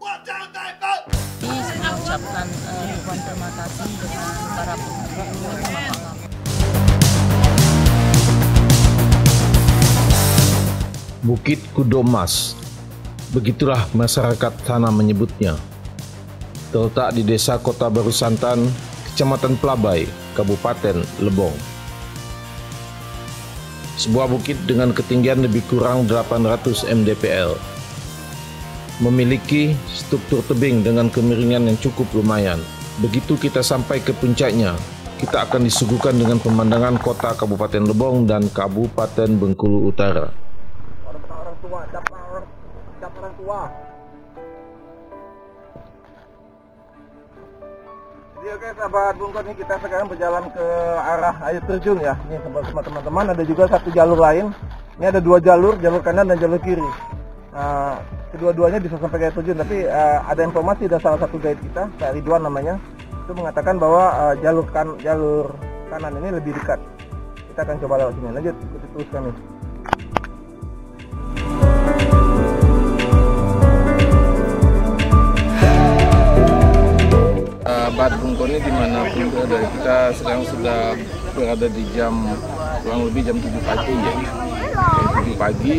Ini saya eh, ribuan terima kasih dengan para Makalam. Bukit Kudomas. Begitulah masyarakat sana menyebutnya. Terletak di desa Kota Baru Santan, Kecamatan Pelabai, Kabupaten Lebong. Sebuah bukit dengan ketinggian lebih kurang 800 mdpl. Memiliki struktur tebing dengan kemiringan yang cukup lumayan. Begitu kita sampai ke puncaknya, kita akan disuguhkan dengan pemandangan kota Kabupaten Lebong dan Kabupaten Bengkulu Utara. orang tua orang tua jadi oke sahabat bungkot ini kita sekarang berjalan ke arah air terjun ya ini teman-teman ada juga satu jalur lain ini ada dua jalur jalur kanan dan jalur kiri Nah, kedua-duanya bisa sampai ke terjun tapi eh, ada informasi dari salah satu guide kita Kak Ridwan namanya. Itu mengatakan bahwa eh, jalur kan jalur kanan ini lebih dekat. Kita akan coba lewat sini. Lanjut ikuti terus kami. Sahabat Bungkoni di mana pun berada kita sekarang sudah berada di jam kurang lebih jam 7 pagi ya. Jam 7 pagi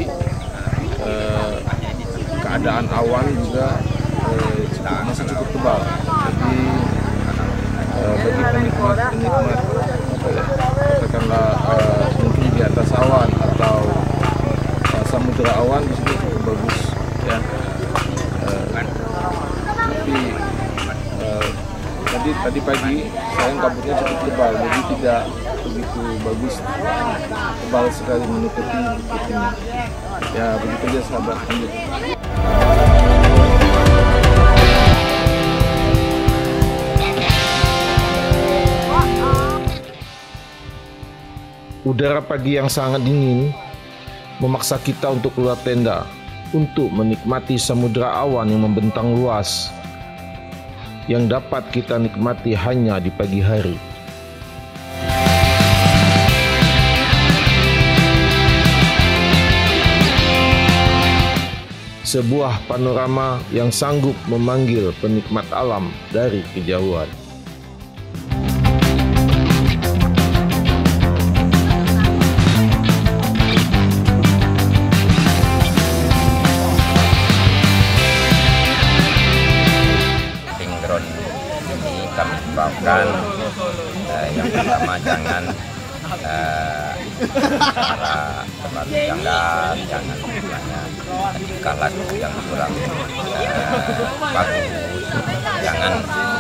eh, keadaan awan juga eh, masih cukup tebal. Jadi eh, bagi penikmat penikmat katakanlah eh, mungkin di atas awan atau eh, samudera awan di situ cukup bagus ya. Eh, tapi eh, tadi tadi pagi sayang kabutnya cukup tebal jadi tidak begitu bagus tebal sekali menutupi ini ya begitu aja sahabat lanjut Udara pagi yang sangat dingin memaksa kita untuk keluar tenda untuk menikmati samudera awan yang membentang luas yang dapat kita nikmati hanya di pagi hari. Sebuah panorama yang sanggup memanggil penikmat alam dari kejauhan. camping ground ini kami bawakan eh, yang pertama jangan eh, terlalu janggal jangan misalnya laku yang kurang eh, bagus jangan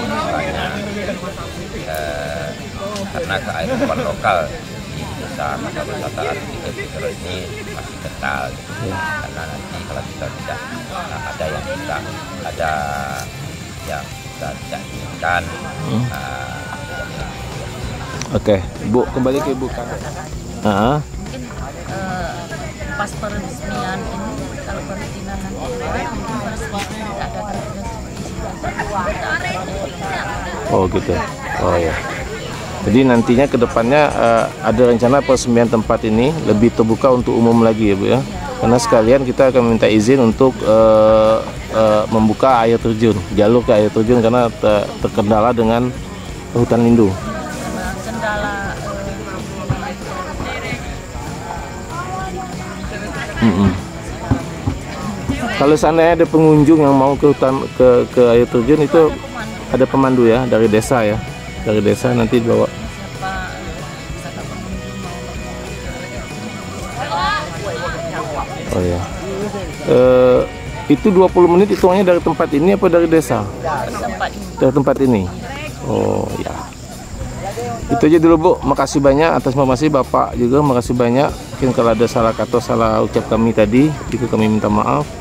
misalnya eh, karena kearifan lokal di desa maka wisata arsitektur ini masih kental gitu. karena nanti kalau kita tidak nah, ada yang kita ada yang kita tidak inginkan nah, Oke, Bu, kembali ke Ibu Kade. Ah, Mungkin eh, pas peresmian ini kalau nanti oh gitu. Oh ya. Jadi nantinya ke depannya eh, ada rencana peresmian tempat ini lebih terbuka untuk umum lagi ya Bu ya. Karena sekalian kita akan minta izin untuk eh, eh, membuka air terjun, jalur ke air terjun karena te- terkendala dengan hutan lindung. Kendala eh, Mm-mm. Kalau seandainya ada pengunjung yang mau ke hutan ke ke air terjun itu ada pemandu ya dari desa ya. Dari desa nanti dibawa. siapa eh, Oh ya. Eh itu 20 menit hitungannya dari tempat ini apa dari desa? tempat ini. Dari tempat ini. Oh ya. Itu aja dulu Bu. Makasih banyak atas informasi Bapak juga makasih banyak. Mungkin kalau ada salah kata salah ucap kami tadi, juga kami minta maaf.